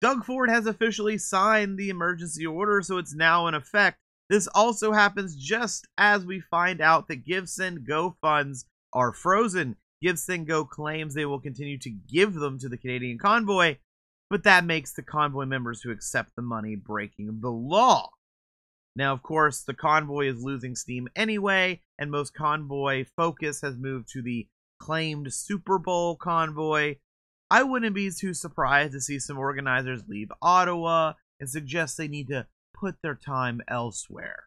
Doug Ford has officially signed the emergency order, so it's now in effect. This also happens just as we find out that GiveSendGo funds are frozen. GiveSendGo claims they will continue to give them to the Canadian convoy, but that makes the convoy members who accept the money breaking the law. Now, of course, the convoy is losing steam anyway, and most convoy focus has moved to the claimed Super Bowl convoy. I wouldn't be too surprised to see some organizers leave Ottawa and suggest they need to put their time elsewhere.